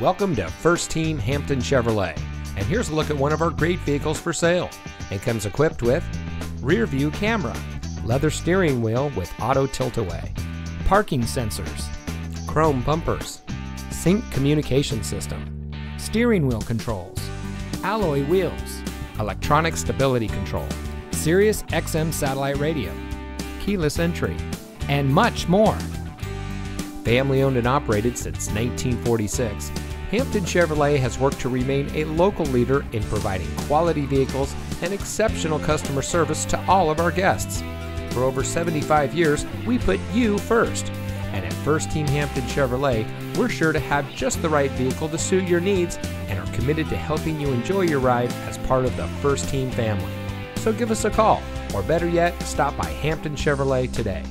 Welcome to First Team Hampton Chevrolet. And here's a look at one of our great vehicles for sale. It comes equipped with rear view camera, leather steering wheel with auto tilt-away, parking sensors, chrome bumpers, sync communication system, steering wheel controls, alloy wheels, electronic stability control, Sirius XM satellite radio, keyless entry, and much more. Family owned and operated since 1946, Hampton Chevrolet has worked to remain a local leader in providing quality vehicles and exceptional customer service to all of our guests. For over 75 years, we put you first. And at First Team Hampton Chevrolet, we're sure to have just the right vehicle to suit your needs and are committed to helping you enjoy your ride as part of the First Team family. So give us a call, or better yet, stop by Hampton Chevrolet today.